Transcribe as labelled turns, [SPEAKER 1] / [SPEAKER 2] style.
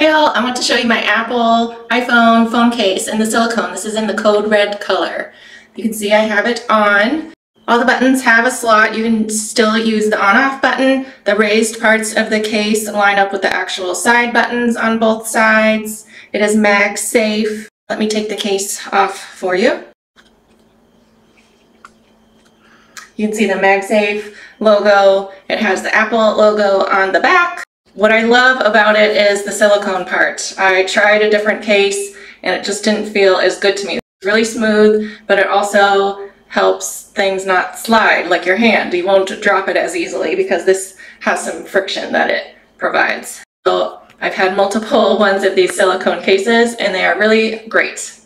[SPEAKER 1] Hey all, I want to show you my Apple iPhone phone case in the silicone. This is in the code red color. You can see I have it on. All the buttons have a slot. You can still use the on-off button. The raised parts of the case line up with the actual side buttons on both sides. It is MagSafe. Let me take the case off for you. You can see the MagSafe logo. It has the Apple logo on the back. What I love about it is the silicone part. I tried a different case and it just didn't feel as good to me. It's really smooth, but it also helps things not slide like your hand. You won't drop it as easily because this has some friction that it provides. So I've had multiple ones of these silicone cases and they are really great.